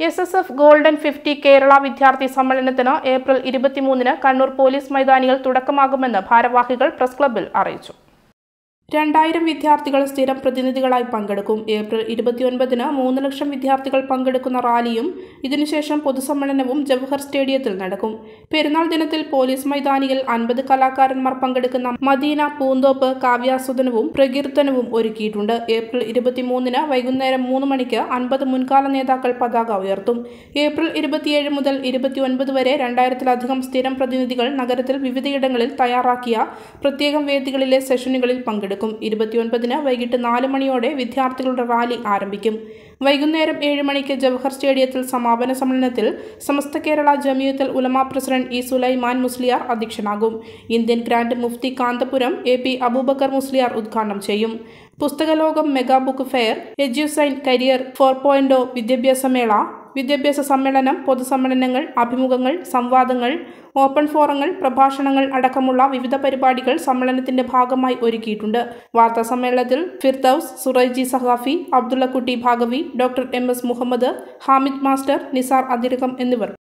S S F golden fifty Kerala വിദ്യാർത്ഥി സമ്മേളനത്തിന് April ഇരുപത്തിമൂന്നിന് കണ്ണൂർ പോലീസ് മൈതാനിയിൽ തുടക്കമാകുമെന്ന് ഭാരവാഹികൾ പ്രസ് ക്ലബ്ബിൽ അറിയിച്ചു. രണ്ടായിരം വിദ്യാർത്ഥികൾ സ്ഥിരം പ്രതിനിധികളായി പങ്കെടുക്കും. ഏപ്രിൽ ഇരുപത്തിയൊൻപതിന് മൂന്ന് ലക്ഷം വിദ്യാർത്ഥികൾ പങ്കെടുക്കുന്ന റാലിയും ഇതിനുശേഷം പൊതുസമ്മേളനവും ജവഹർ സ്റ്റേഡിയത്തിൽ നടക്കും. പെരുന്നാൾ ദിനത്തിൽ പോലീസ് മൈതാനിയിൽ അൻപത് കലാകാരന്മാർ പങ്കെടുക്കുന്ന മദീന പൂന്തോപ്പ് കാവ്യാസ്വദനവും പ്രകീർത്തനവും ഒരുക്കിയിട്ടുണ്ട്. ഏപ്രിൽ ഇരുപത്തിമൂന്നിന് വൈകുന്നേരം മൂന്ന് മണിക്ക് അൻപത് മുൻകാല നേതാക്കൾ പതാക ഉയർത്തും. ഏപ്രിൽ ഇരുപത്തിയേഴ് മുതൽ ഇരുപത്തിയൊൻപത് വരെ രണ്ടായിരത്തിലധികം സ്ഥിരം പ്രതിനിധികൾ നഗരത്തിൽ വിവിധയിടങ്ങളിൽ തയ്യാറാക്കിയ പ്രത്യേകം വേദികളിലെ സെഷനുകളിൽ പങ്കെടുക്കും. ഇരുപത്തിയൊൻപതിന് വൈകിട്ട് നാല് മണിയോടെ വിദ്യാർത്ഥികളുടെ റാലി ആരംഭിക്കും. വൈകുന്നേരം ഏഴ് മണിക്ക് ജവഹർ സ്റ്റേഡിയത്തിൽ സമാപന സമ്മേളനത്തിൽ Samastha Kerala Jamiyyathul Ulama president E Sulaiman Musliyar അധ്യക്ഷനാകും. Indian grand Mufti Kanthapuram A P Aboobacker Musliyar ഉദ്ഘാടനം ചെയ്യും. പുസ്തകലോകം mega book fair Edusign career four point വിദ്യാഭ്യാസ മേള വിദ്യാഭ്യാസ സമ്മേളനം പൊതുസമ്മേളനങ്ങൾ അഭിമുഖങ്ങൾ സംവാദങ്ങൾ ഓപ്പൺ ഫോറങ്ങൾ പ്രഭാഷണങ്ങൾ അടക്കമുള്ള വിവിധ പരിപാടികൾ സമ്മേളനത്തിന്റെ ഭാഗമായി ഒരുക്കിയിട്ടുണ്ട്. വാർത്താ സമ്മേളനത്തിൽ Firdous Suraiji Sahafi Abdullakutty Bhagavi doctor M S Muhammad Hamid master Nisar Athirakam എന്നിവർ